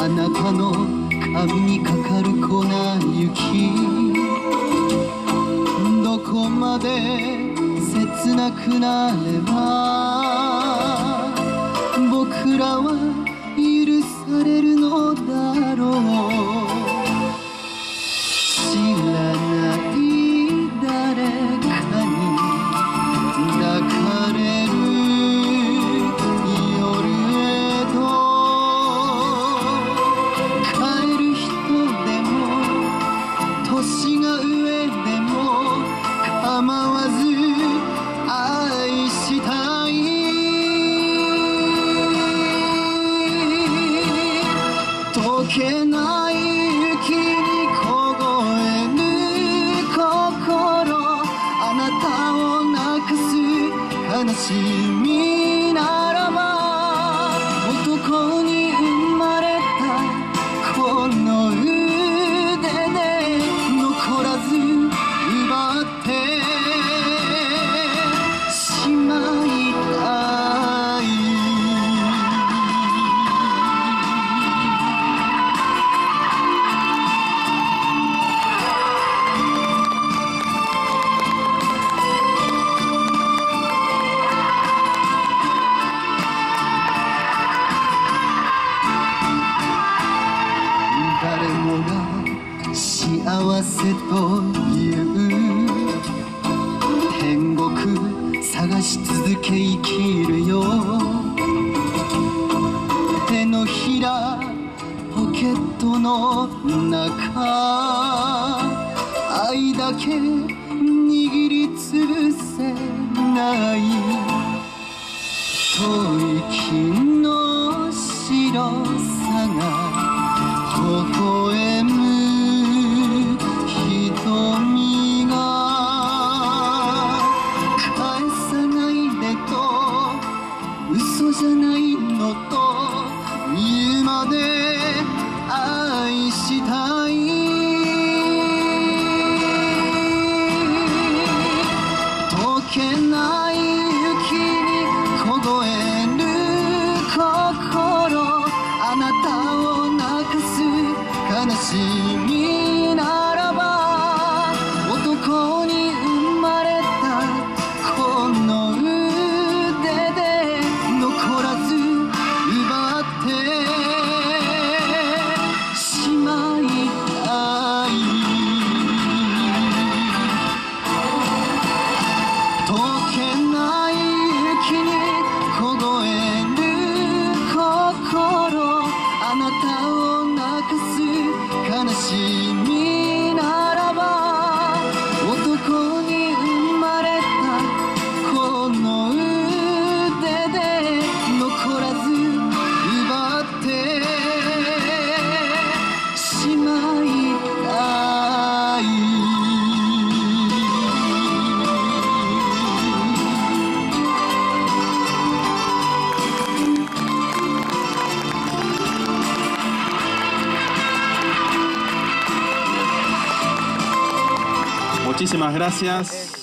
あなたの髪にかかる粉雪。どこまで切なくなれば。僕らは許されるのだろう。けない雪に凍える心あなたをなくす悲しみ。せという天国探し続け生きるよ。手のひらポケットの中。愛だけ握りつぶす。嘘じゃないのと言うまで愛したい。溶けない雪に凍える心あなたを泣かす悲しみ。悲 Muchísimas gracias.